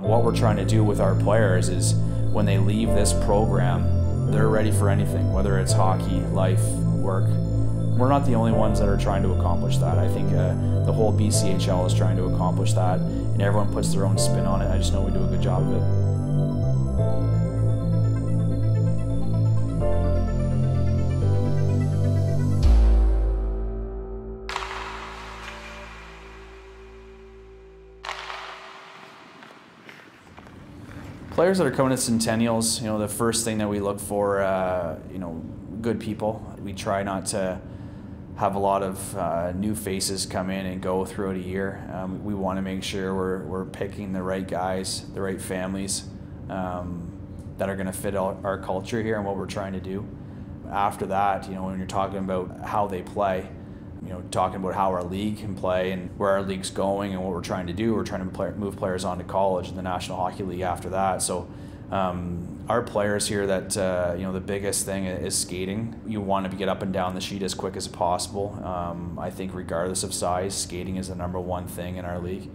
What we're trying to do with our players is when they leave this program, they're ready for anything, whether it's hockey, life, work. We're not the only ones that are trying to accomplish that. I think uh, the whole BCHL is trying to accomplish that, and everyone puts their own spin on it. I just know we do a good job of it. Players that are coming to Centennials, you know, the first thing that we look for, uh, you know, good people. We try not to have a lot of uh, new faces come in and go throughout a year. Um, we want to make sure we're, we're picking the right guys, the right families um, that are going to fit our, our culture here and what we're trying to do. After that, you know, when you're talking about how they play, you know, talking about how our league can play and where our league's going and what we're trying to do. We're trying to play, move players on to college and the National Hockey League after that. So um, our players here that uh, you know the biggest thing is skating. You want to get up and down the sheet as quick as possible. Um, I think regardless of size, skating is the number one thing in our league.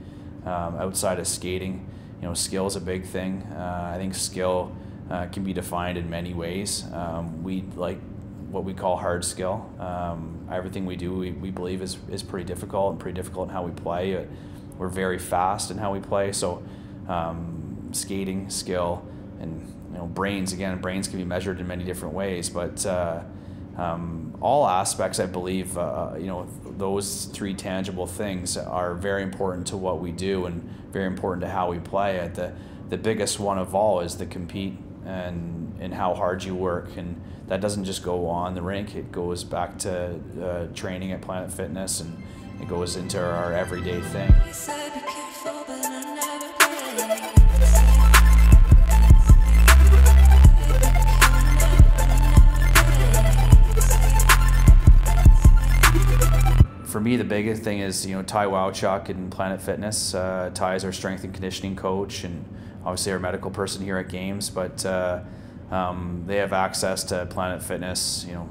Um, outside of skating, you know, skill is a big thing. Uh, I think skill uh, can be defined in many ways. Um, we like what we call hard skill. Um, everything we do, we, we believe is, is pretty difficult and pretty difficult in how we play. Uh, we're very fast in how we play, so um, skating, skill, and you know brains. Again, brains can be measured in many different ways, but uh, um, all aspects, I believe, uh, uh you know, those three tangible things are very important to what we do and very important to how we play. It. The the biggest one of all is to compete and and how hard you work and that doesn't just go on the rink. It goes back to uh, training at planet fitness and it goes into our everyday thing. For me, the biggest thing is you know Ty Wowchuk and Planet Fitness. Uh, Ty is our strength and conditioning coach, and obviously our medical person here at Games. But uh, um, they have access to Planet Fitness, you know,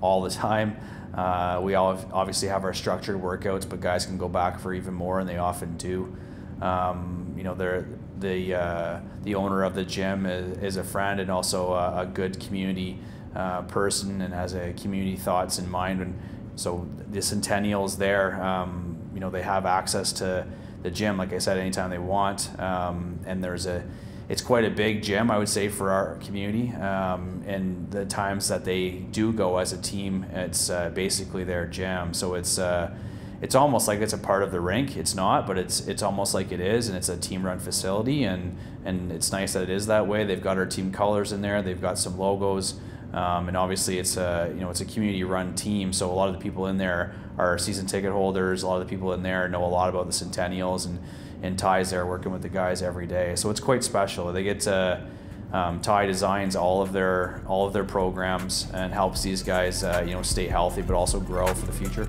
all the time. Uh, we all have, obviously have our structured workouts, but guys can go back for even more, and they often do. Um, you know, they're the uh, the owner of the gym is, is a friend and also a, a good community uh, person and has a community thoughts in mind. And so the Centennials there, um, you know, they have access to the gym, like I said, anytime they want. Um, and there's a, it's quite a big gym, I would say, for our community. Um, and the times that they do go as a team, it's uh, basically their gym. So it's, uh, it's almost like it's a part of the rink. It's not, but it's it's almost like it is, and it's a team-run facility, and and it's nice that it is that way. They've got our team colors in there. They've got some logos. Um, and obviously, it's a you know it's a community-run team, so a lot of the people in there are season ticket holders. A lot of the people in there know a lot about the Centennials, and and Ty's there working with the guys every day. So it's quite special. They get to um, Ty designs all of their all of their programs and helps these guys uh, you know stay healthy, but also grow for the future.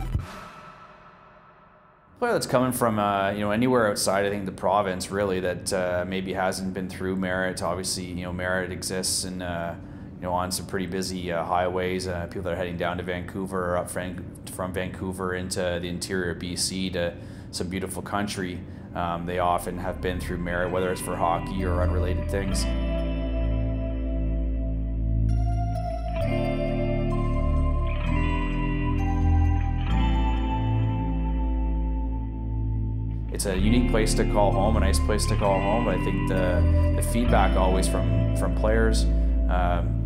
Player that's coming from uh, you know anywhere outside, I think the province really that uh, maybe hasn't been through Merritt. Obviously, you know Merritt exists and uh, you know, on some pretty busy uh, highways. Uh, people that are heading down to Vancouver, or up from, from Vancouver into the interior of BC to some beautiful country. Um, they often have been through Merritt, whether it's for hockey or unrelated things. It's a unique place to call home, a nice place to call home. I think the, the feedback always from, from players, um,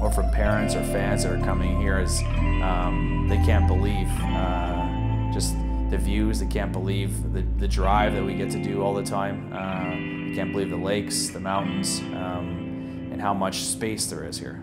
or from parents or fans that are coming here is um, they can't believe uh, just the views. They can't believe the, the drive that we get to do all the time. Uh, can't believe the lakes, the mountains, um, and how much space there is here.